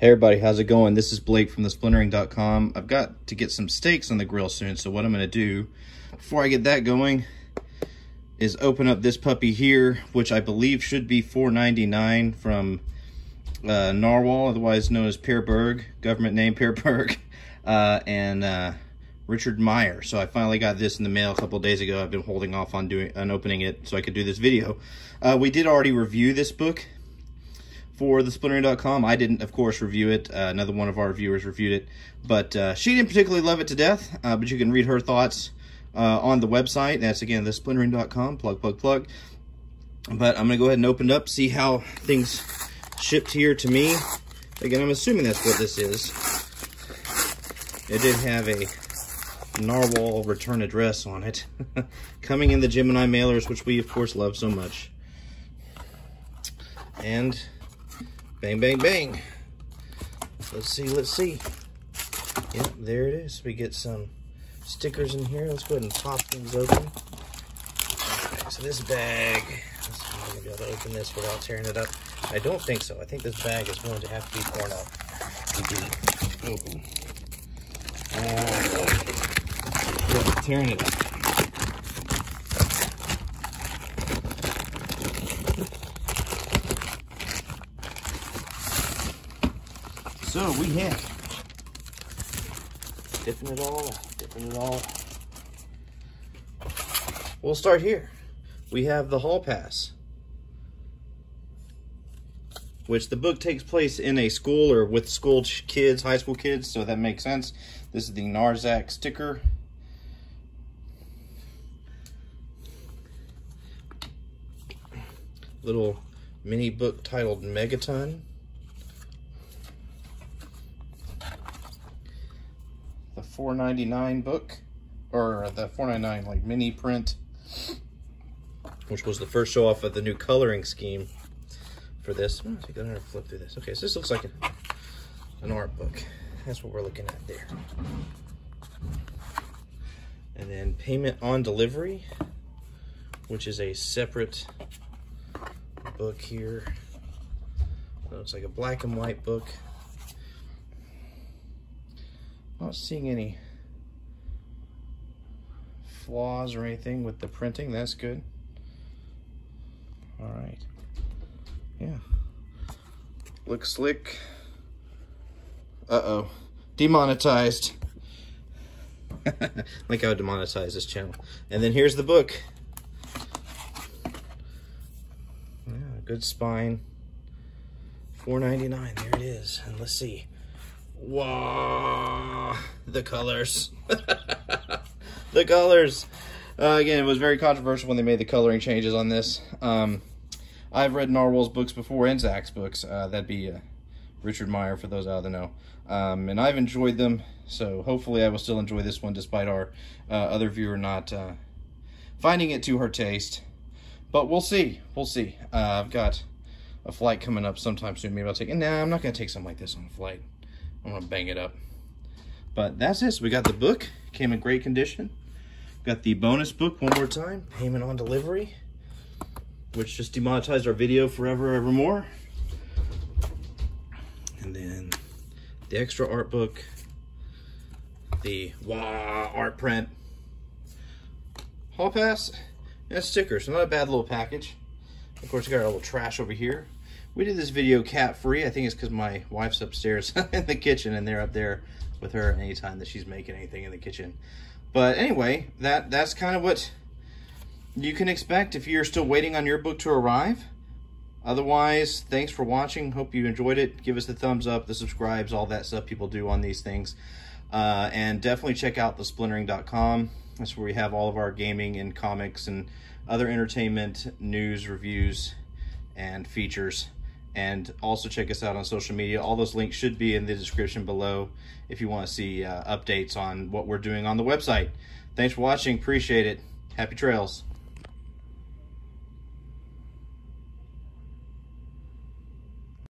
Hey everybody, how's it going? This is Blake from thesplintering.com. I've got to get some steaks on the grill soon, so what I'm going to do before I get that going is open up this puppy here, which I believe should be $4.99 from uh, Narwhal, otherwise known as Per Berg, government name Per Berg, uh, and uh, Richard Meyer. So I finally got this in the mail a couple days ago. I've been holding off on doing on opening it so I could do this video. Uh, we did already review this book for the thesplintering.com. I didn't, of course, review it. Uh, another one of our viewers reviewed it. But uh, she didn't particularly love it to death, uh, but you can read her thoughts uh, on the website. That's, again, thesplintering.com. Plug, plug, plug. But I'm going to go ahead and open it up, see how things shipped here to me. Again, I'm assuming that's what this is. It did have a narwhal return address on it. Coming in the Gemini mailers, which we, of course, love so much. And Bang, bang, bang. Let's see, let's see. Yep, there it is. We get some stickers in here. Let's go ahead and pop things open. So this bag, I'm be able to open this without tearing it up. I don't think so. I think this bag is going to have to be torn up to be open. Uh, yeah, tearing it up. So we have dipping it all, dipping it all. We'll start here. We have the Hall Pass, which the book takes place in a school or with school kids, high school kids, so that makes sense. This is the NarZack sticker. Little mini book titled Megaton. The 4.99 book or the 4.99 like mini print which was the first show off of the new coloring scheme for this. Oh, take another flip through this. Okay so this looks like a, an art book. That's what we're looking at there. And then payment on delivery which is a separate book here. It's like a black and white book not seeing any flaws or anything with the printing. That's good. All right. Yeah. Looks slick. Uh-oh. Demonetized. like I would demonetize this channel. And then here's the book. Yeah, good spine. 4.99. There it is. And let's see. Wow, the colors. the colors. Uh, again, it was very controversial when they made the coloring changes on this. Um, I've read Narwhal's books before and Zack's books. Uh, that'd be uh, Richard Meyer for those out of the know. Um, and I've enjoyed them, so hopefully I will still enjoy this one despite our uh, other viewer not uh, finding it to her taste. But we'll see. We'll see. Uh, I've got a flight coming up sometime soon. Maybe I'll take it. Nah, I'm not going to take something like this on a flight. I'm gonna bang it up. But that's it. We got the book, came in great condition. Got the bonus book one more time, payment on delivery, which just demonetized our video forever, evermore. And then the extra art book, the wah art print, hall pass, and stickers. So not a bad little package. Of course, we got our little trash over here. We did this video cat free. I think it's because my wife's upstairs in the kitchen and they're up there with her anytime that she's making anything in the kitchen. But anyway, that that's kind of what you can expect if you're still waiting on your book to arrive. Otherwise, thanks for watching. Hope you enjoyed it. Give us the thumbs up, the subscribes, all that stuff people do on these things. Uh, and definitely check out thesplintering.com. That's where we have all of our gaming and comics and other entertainment, news, reviews, and features and also check us out on social media. All those links should be in the description below if you want to see uh, updates on what we're doing on the website. Thanks for watching. Appreciate it. Happy trails.